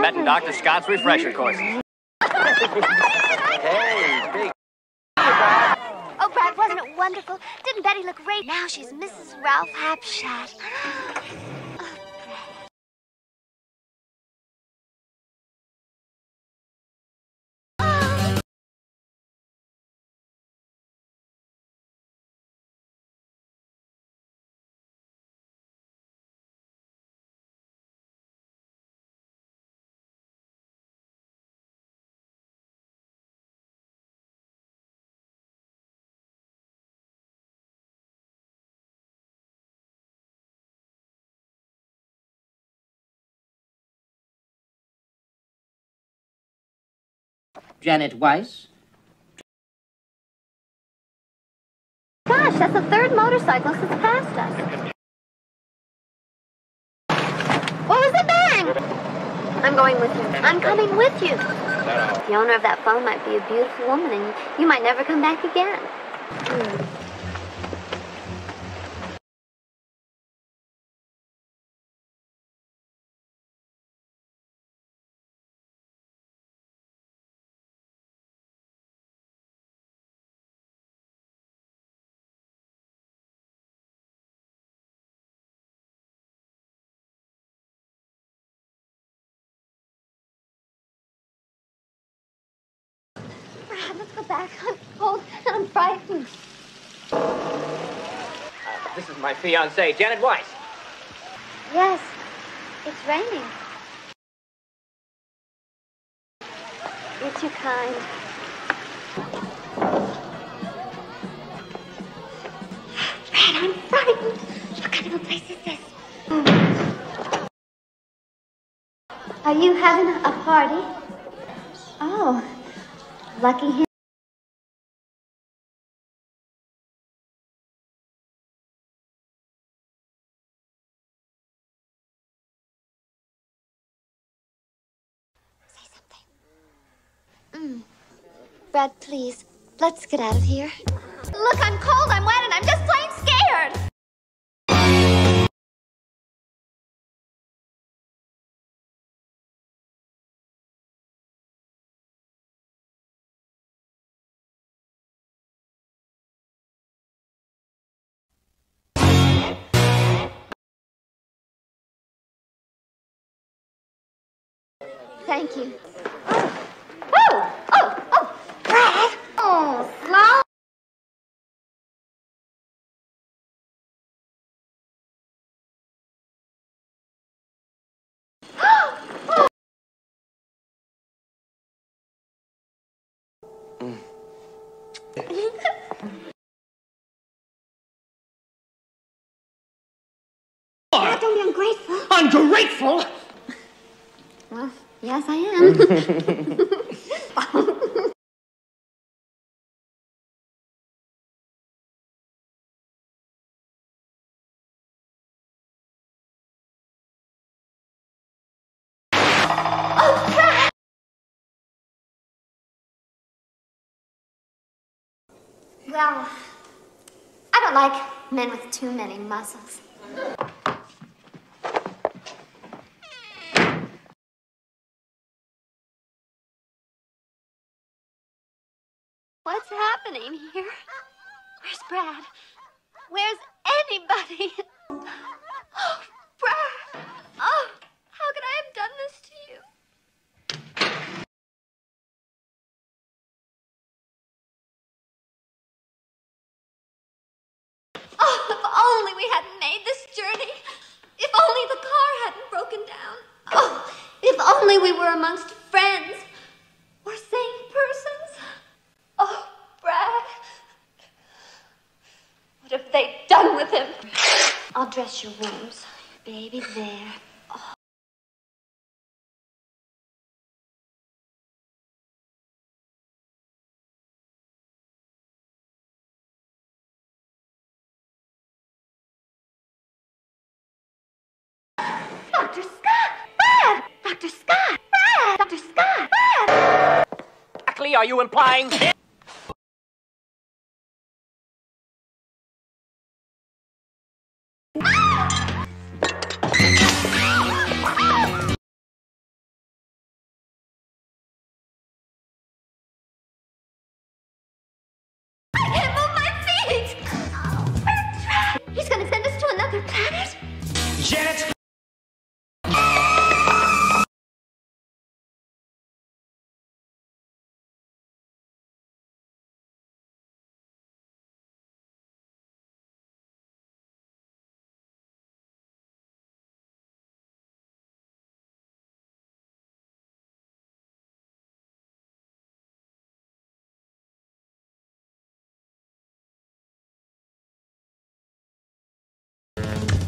met in Dr. Scott's refresher courses. hey, big. Oh, Brad, wasn't it wonderful? Didn't Betty look great? Now she's Mrs. Ralph Hapschatt. Janet Weiss. Gosh, that's the third motorcycle that's passed us. What was the bang? I'm going with you. I'm coming with you. The owner of that phone might be a beautiful woman, and you might never come back again. Hmm. Hmm. let's go back. I'm cold and I'm frightened. Uh, this is my fiancée, Janet Weiss. Yes, it's raining. You're too kind. Fred, I'm frightened. What kind of a place is this? Are you having a party? Oh, lucky him. Mm. Brad, please, let's get out of here. Look, I'm cold, I'm wet, and I'm just plain scared. Thank you. Oh, I don't be ungrateful. Ungrateful? Well, yes, I am. Well, I don't like men with too many muscles. What's happening here? Where's Brad? Where's anybody? Oh, Brad! Oh, how could I have done this to you? Oh, if only we hadn't made this journey. If only the car hadn't broken down. Oh, if only we were amongst friends or sane persons. Oh, Brad. What have they done with him? I'll dress your wounds. Baby, there. Oh. Dr. Scott! Brad! Dr. Scott! Brad! Dr. Scott! Brad! Exactly, are you implying? Janet's. Thank